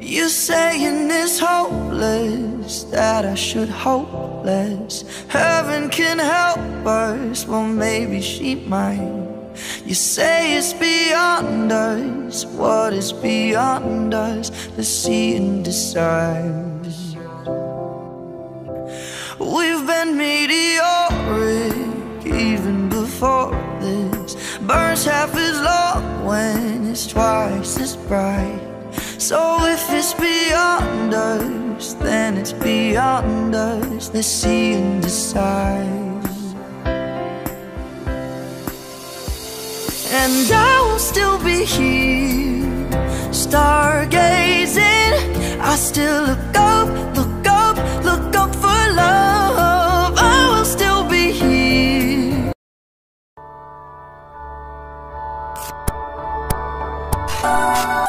You saying it's hopeless That I should hope less. Heaven can help us Well maybe she might. You say it's beyond us What is beyond us? Let's see and decide. We've been meteoric Even before this. Burns half as long When it's twice as bright. So if it's beyond us, then it's beyond us. Let's see and decide. And I will still be here Stargazing. I still look up 啊。